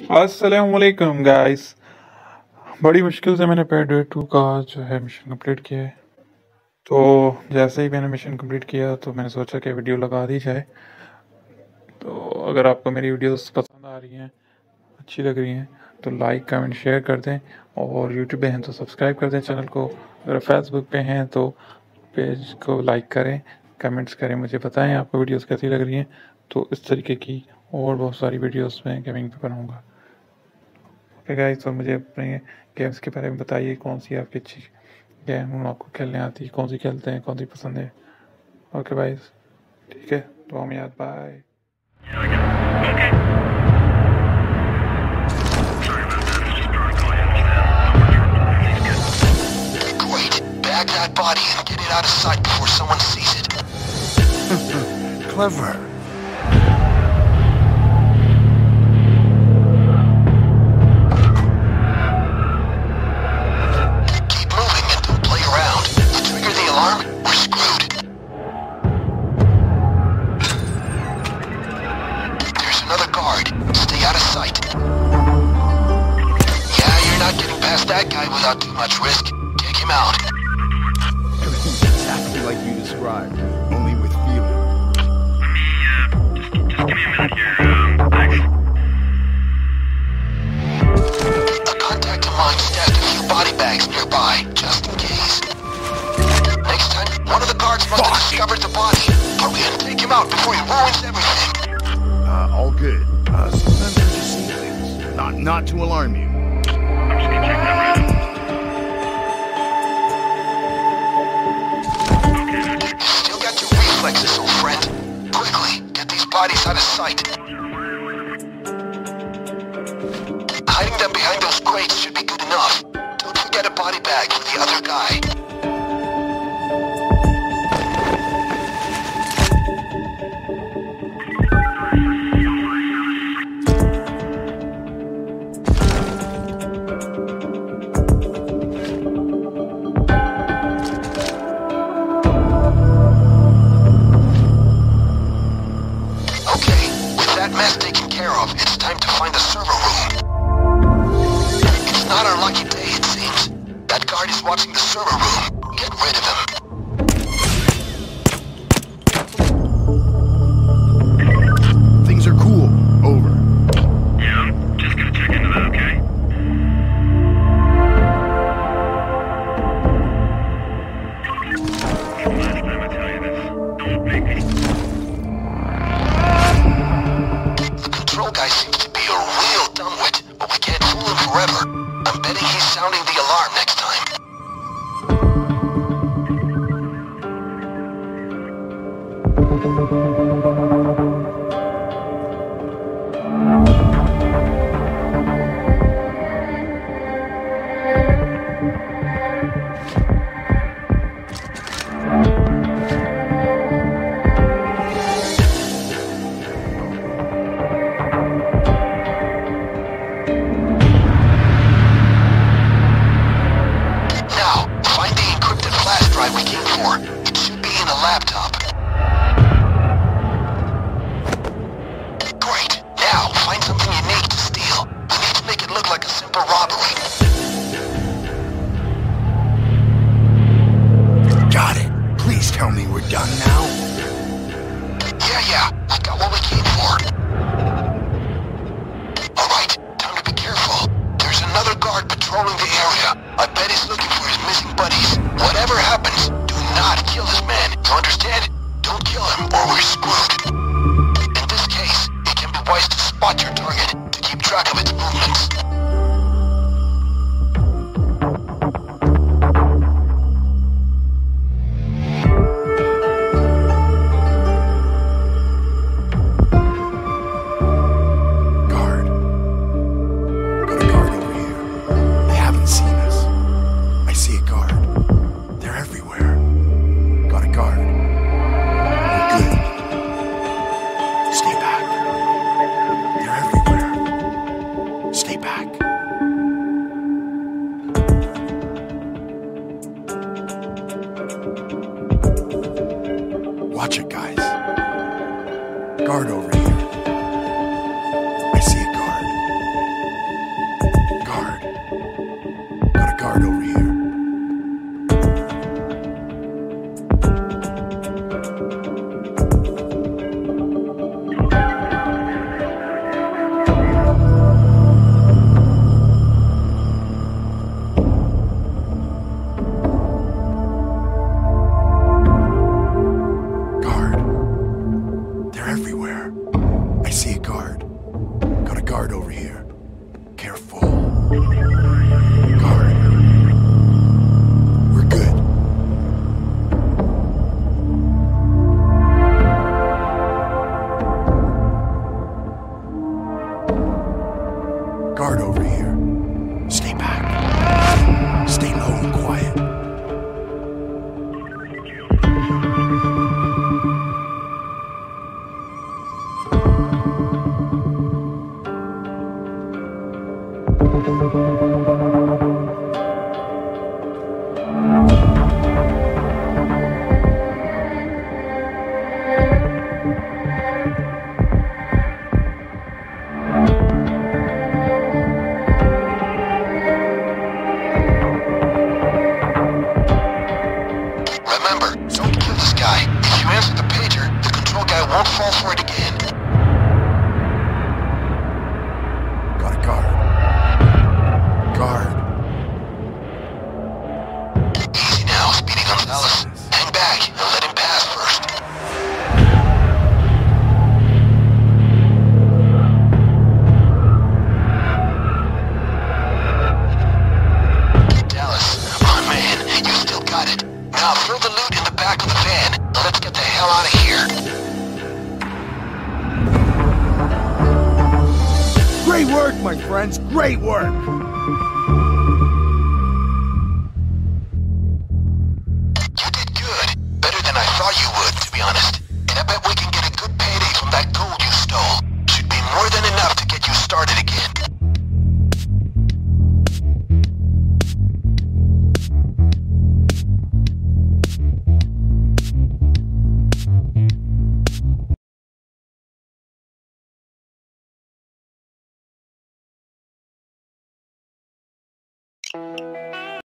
असलकुम गाइस बड़ी मुश्किल से मैंने पैड टू का जो है मिशन कंप्लीट किया है। तो जैसे ही मैंने मिशन कंप्लीट किया तो मैंने सोचा कि वीडियो लगा दी जाए। तो अगर आपको मेरी वीडियोस पसंद आ रही हैं, अच्छी लग रही हैं तो लाइक कमेंट शेयर कर दें। और यूट्यूब पे हैं तो सब्सक्राइब कर दें चैनल को। अगर फेसबुक पे हैं तो पेज को लाइक करें कमेंट्स करें, मुझे बताएँ आपको वीडियोस कैसी लग रही हैं। तो इस तरीके की और बहुत सारी वीडियोस में गेमिंग पे बनाऊँगा। गाइस तो मुझे अपने गेम्स के बारे में बताइए कौन सी आपकी अच्छी गेम आपको खेलने आती है कौन सी खेलते हैं कौन सी पसंद है ओके भाई ठीक है तो हम याद बाय Bag that body and get it out of sight before someone sees it. Clever. Guy without too much risk. Take him out. Everything's exactly like you described, only with feeling. Let me, uh, just give him a contact of mine stashed a few body bags nearby, just in case. Next time, one of the guards must have discovered the body. Hurry and take him out before he ruins everything. Uh, all good. Uh, sometimes I just see things. Not, not to alarm you. Reflexes, old friend. Quickly, get these bodies out of sight. Hiding them behind those crates should be good enough. Don't forget a body bag for the other guy. Find the server room. It's not our lucky day, it seems. That guard is watching the server room. Get rid of him. Things are cool. Control guy seems to be a real dumbwit, but we can't fool him forever. I'm betting he's sounding the alarm next time. Got it. Please tell me we're done now. Yeah, yeah. I got what we came for. Alright, time to be careful. There's another guard patrolling the area. I bet he's looking for his missing buddies. Whatever happens, do not kill this man. You understand? Don't kill him or we're screwed. I see a guard. Got a guard over here. Careful. Won't fall for it again. Got a guard. Guard. Easy now, speeding Speedy Gonzalez. Hang back and let him pass first. Dallas, man, you still got it. Now throw the loot in the back of the van. Let's get the hell out of here. work, my friends. Great work. You did good. Better than I thought you would, to be honest. And I bet we can get a